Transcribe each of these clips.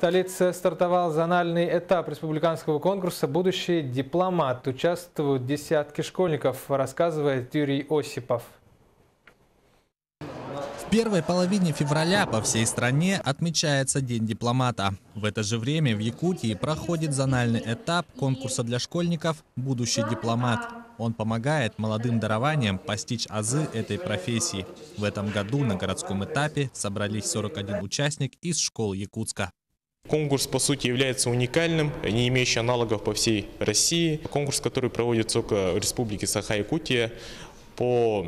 столице стартовал зональный этап республиканского конкурса «Будущий дипломат». Участвуют десятки школьников, рассказывает Юрий Осипов. В первой половине февраля по всей стране отмечается День дипломата. В это же время в Якутии проходит зональный этап конкурса для школьников «Будущий дипломат». Он помогает молодым дарованиям постичь азы этой профессии. В этом году на городском этапе собрались 41 участник из школ Якутска. Конкурс, по сути, является уникальным, не имеющий аналогов по всей России. Конкурс, который проводится в Республике Саха-Якутия по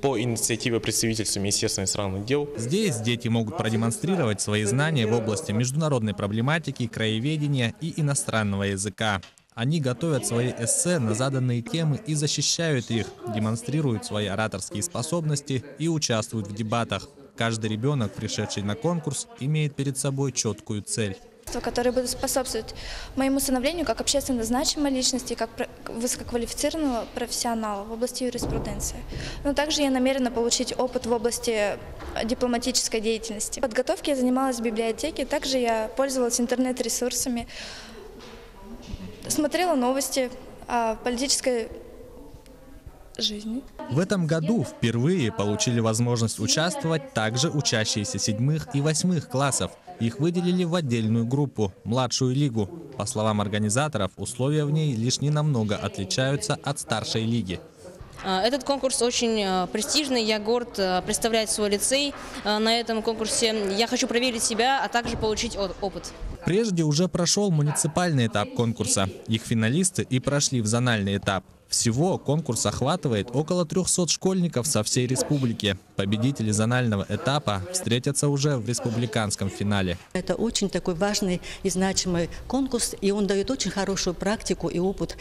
по инициативе представительства Министерства иностранных дел. Здесь дети могут продемонстрировать свои знания в области международной проблематики, краеведения и иностранного языка. Они готовят свои эссе на заданные темы и защищают их, демонстрируют свои ораторские способности и участвуют в дебатах. Каждый ребенок, пришедший на конкурс, имеет перед собой четкую цель которые будут способствовать моему становлению как общественно значимой личности, как высококвалифицированного профессионала в области юриспруденции. Но также я намерена получить опыт в области дипломатической деятельности. В подготовке я занималась в библиотеке, также я пользовалась интернет-ресурсами, смотрела новости о политической жизни. В этом году впервые получили возможность участвовать также учащиеся седьмых и восьмых классов. Их выделили в отдельную группу – младшую лигу. По словам организаторов, условия в ней лишь ненамного отличаются от старшей лиги. А, этот конкурс очень а, престижный, я горд а, представлять свой лицей на этом конкурсе. Я хочу проверить себя, а также получить опыт. Прежде уже прошел муниципальный этап конкурса. Их финалисты и прошли в зональный этап. Всего конкурс охватывает около 300 школьников со всей республики. Победители зонального этапа встретятся уже в республиканском финале. Это очень такой важный и значимый конкурс, и он дает очень хорошую практику и опыт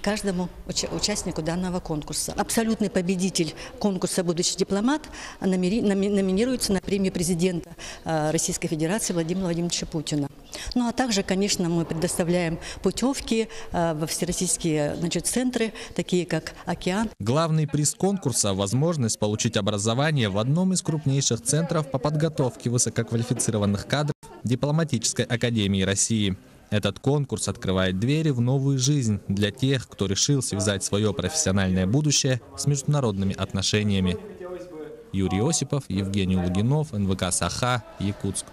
каждому участнику данного конкурса. Абсолютный победитель конкурса «Будущий дипломат» номинируется на премию президента э, Российской Федерации Владимира Владимировича Путина. Ну а также, конечно, мы предоставляем путевки э, во всероссийские значит, центры, такие как «Океан». Главный приз конкурса – возможность получить образование в одном из крупнейших центров по подготовке высококвалифицированных кадров Дипломатической академии России. Этот конкурс открывает двери в новую жизнь для тех, кто решил связать свое профессиональное будущее с международными отношениями. Юрий Осипов, Евгений Лугинов, НВК «Саха», Якутск.